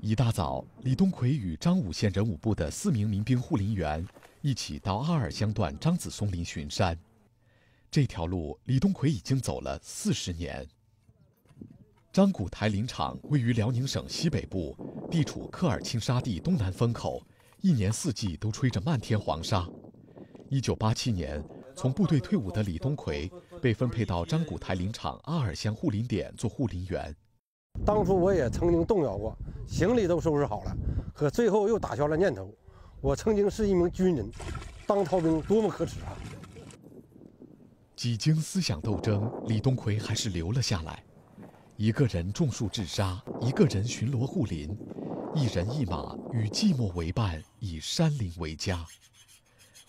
一大早，李东奎与张武县人武部的四名民兵护林员一起到阿尔乡段张子松林巡山。这条路，李东奎已经走了四十年。张古台林场位于辽宁省西北部，地处科尔沁沙地东南风口，一年四季都吹着漫天黄沙。一九八七年，从部队退伍的李东奎被分配到张古台林场阿尔乡护林点做护林员。当初我也曾经动摇过，行李都收拾好了，可最后又打消了念头。我曾经是一名军人，当逃兵多么可耻啊！几经思想斗争，李东奎还是留了下来。一个人种树治沙，一个人巡逻护林，一人一马与寂寞为伴，以山林为家。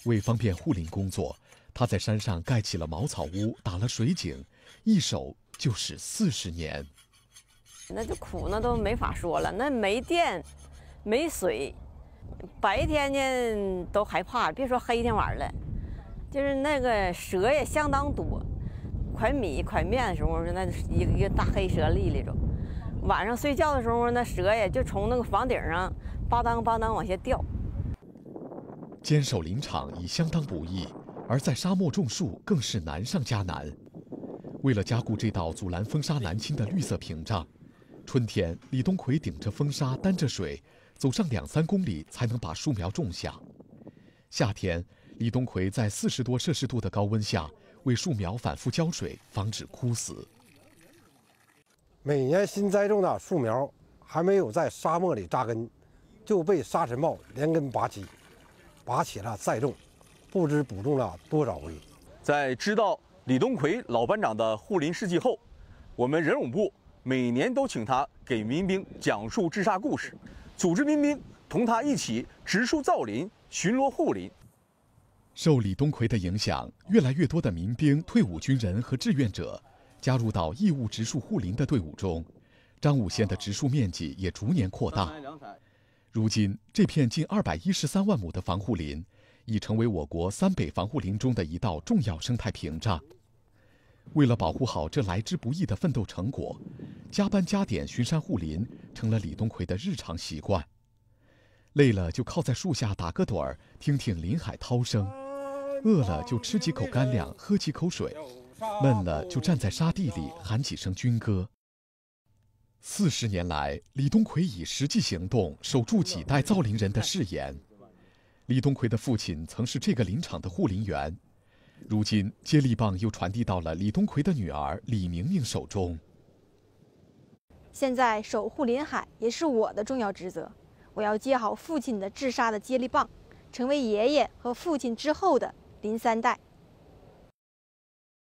为方便护林工作，他在山上盖起了茅草屋，打了水井，一守就是四十年。那就苦，那都没法说了。那没电，没水，白天呢都害怕，别说黑天晚了，就是那个蛇也相当多。快米快面的时候，那一个一个大黑蛇立立着。晚上睡觉的时候，那蛇也就从那个房顶上吧当吧当往下掉。坚守林场已相当不易，而在沙漠种树更是难上加难。为了加固这道阻拦风沙南侵的绿色屏障，春天李东奎顶着风沙，担着水，走上两三公里才能把树苗种下。夏天，李东奎在四十多摄氏度的高温下。为树苗反复浇水，防止枯死。每年新栽种的树苗还没有在沙漠里扎根，就被沙尘暴连根拔起，拔起了再种，不知补种了多少回。在知道李东奎老班长的护林事迹后，我们人武部每年都请他给民兵讲述治沙故事，组织民兵同他一起植树造林、巡逻护林。受李东奎的影响，越来越多的民兵、退伍军人和志愿者加入到义务植树护林的队伍中，张武县的植树面积也逐年扩大。如今，这片近二百一十三万亩的防护林，已成为我国三北防护林中的一道重要生态屏障。为了保护好这来之不易的奋斗成果，加班加点巡山护林成了李东奎的日常习惯。累了就靠在树下打个盹儿，听听林海涛声。饿了就吃几口干粮，喝几口水；闷了就站在沙地里喊几声军歌。四十年来，李东奎以实际行动守住几代造林人的誓言。李东奎的父亲曾是这个林场的护林员，如今接力棒又传递到了李东奎的女儿李明明手中。现在守护林海也是我的重要职责，我要接好父亲的治沙的接力棒，成为爷爷和父亲之后的。林三代。